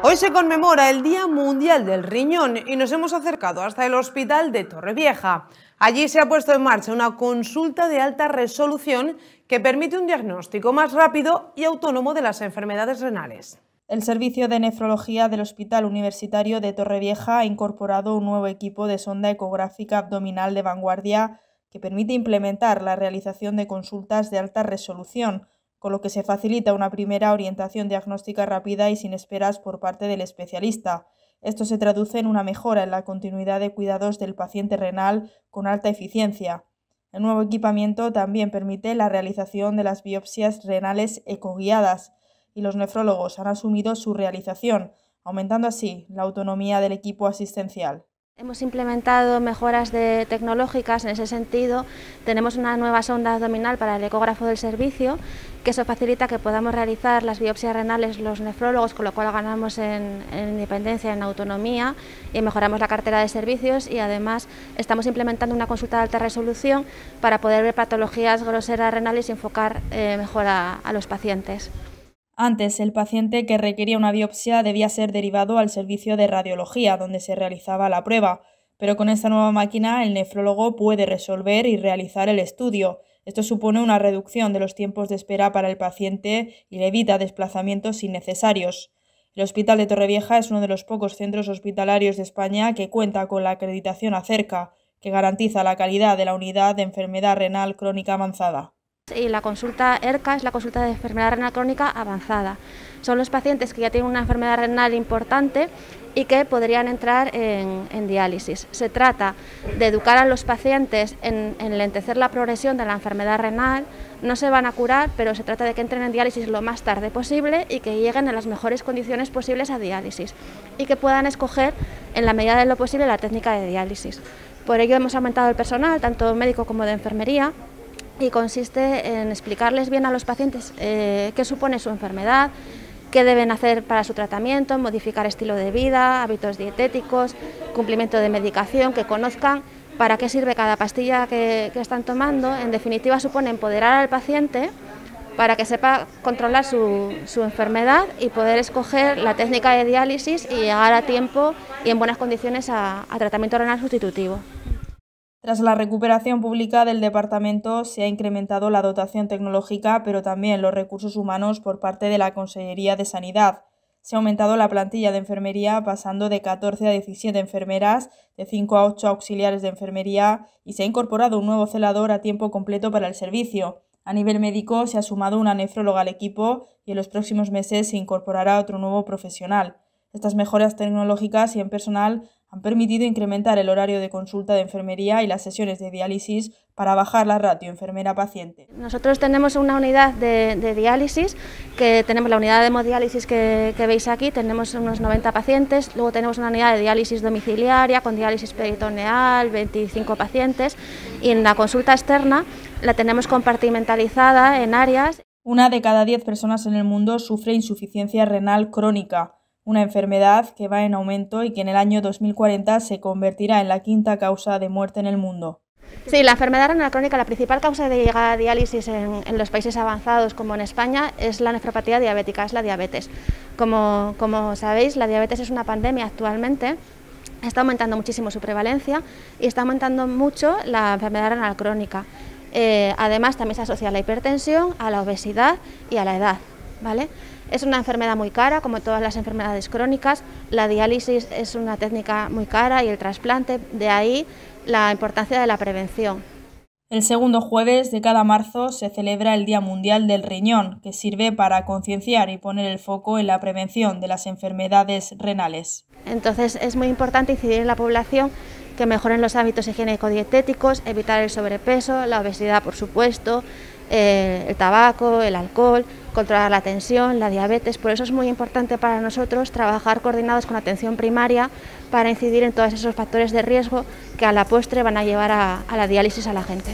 Hoy se conmemora el Día Mundial del Riñón y nos hemos acercado hasta el Hospital de Torrevieja. Allí se ha puesto en marcha una consulta de alta resolución que permite un diagnóstico más rápido y autónomo de las enfermedades renales. El Servicio de Nefrología del Hospital Universitario de Torrevieja ha incorporado un nuevo equipo de sonda ecográfica abdominal de vanguardia que permite implementar la realización de consultas de alta resolución con lo que se facilita una primera orientación diagnóstica rápida y sin esperas por parte del especialista. Esto se traduce en una mejora en la continuidad de cuidados del paciente renal con alta eficiencia. El nuevo equipamiento también permite la realización de las biopsias renales ecoguiadas y los nefrólogos han asumido su realización, aumentando así la autonomía del equipo asistencial. Hemos implementado mejoras tecnológicas en ese sentido. Tenemos una nueva sonda abdominal para el ecógrafo del servicio, que eso facilita que podamos realizar las biopsias renales los nefrólogos, con lo cual ganamos en, en independencia, en autonomía y mejoramos la cartera de servicios y además estamos implementando una consulta de alta resolución para poder ver patologías groseras renales y enfocar eh, mejor a los pacientes. Antes, el paciente que requería una biopsia debía ser derivado al servicio de radiología, donde se realizaba la prueba, pero con esta nueva máquina el nefrólogo puede resolver y realizar el estudio. Esto supone una reducción de los tiempos de espera para el paciente y le evita desplazamientos innecesarios. El Hospital de Torrevieja es uno de los pocos centros hospitalarios de España que cuenta con la acreditación acerca, que garantiza la calidad de la unidad de enfermedad renal crónica avanzada. Y la consulta ERCA es la consulta de enfermedad renal crónica avanzada. Son los pacientes que ya tienen una enfermedad renal importante y que podrían entrar en, diálisis. Se trata de educar a los pacientes en, en lentecer la progresión de la enfermedad renal. No se van a curar, pero se trata de que entren en diálisis lo más tarde posible y que lleguen en las mejores condiciones posibles a diálisis y que puedan escoger en la medida de lo posible la técnica de diálisis. Por ello hemos aumentado el personal, tanto médico como de enfermería, y consiste en explicarles bien a los pacientes eh, qué supone su enfermedad, qué deben hacer para su tratamiento, modificar estilo de vida, hábitos dietéticos, cumplimiento de medicación, que conozcan para qué sirve cada pastilla que, están tomando. En definitiva, supone empoderar al paciente para que sepa controlar su, enfermedad y poder escoger la técnica de diálisis y llegar a tiempo y en buenas condiciones a tratamiento renal sustitutivo. Tras la recuperación pública del departamento se ha incrementado la dotación tecnológica, pero también los recursos humanos por parte de la Consellería de Sanidad. Se ha aumentado la plantilla de enfermería pasando de 14 a 17 enfermeras, de 5 a 8 auxiliares de enfermería y se ha incorporado un nuevo celador a tiempo completo para el servicio. A nivel médico se ha sumado una nefróloga al equipo y en los próximos meses se incorporará otro nuevo profesional. Estas mejoras tecnológicas y en personal han permitido incrementar el horario de consulta de enfermería y las sesiones de diálisis para bajar la ratio enfermera-paciente. Nosotros tenemos una unidad de, diálisis, que tenemos la unidad de hemodiálisis que, que, veis aquí, tenemos unos 90 pacientes, luego tenemos una unidad de diálisis domiciliaria con diálisis peritoneal, 25 pacientes, y en la consulta externa la tenemos compartimentalizada en áreas. Una de cada 10 personas en el mundo sufre insuficiencia renal crónica una enfermedad que va en aumento y que en el año 2040 se convertirá en la quinta causa de muerte en el mundo. Sí, la enfermedad renal crónica, la principal causa de llegada a diálisis en, los países avanzados como en España es la nefropatía diabética, es la diabetes. Como, como sabéis, la diabetes es una pandemia actualmente, está aumentando muchísimo su prevalencia y está aumentando mucho la enfermedad renal crónica. Eh, además, también se asocia a la hipertensión, a la obesidad y a la edad. ¿vale? Es una enfermedad muy cara, como todas las enfermedades crónicas. La diálisis es una técnica muy cara y el trasplante, de ahí la importancia de la prevención. El segundo jueves de cada marzo se celebra el Día Mundial del Riñón, que sirve para concienciar y poner el foco en la prevención de las enfermedades renales. Entonces es muy importante incidir en la población que mejoren los hábitos higiénico-dietéticos, evitar el sobrepeso, la obesidad por supuesto, eh, el tabaco, el alcohol, controlar la tensión, la diabetes. Por eso es muy importante para nosotros trabajar coordinados con atención primaria para incidir en todos esos factores de riesgo que a la postre van a llevar a la diálisis a la gente.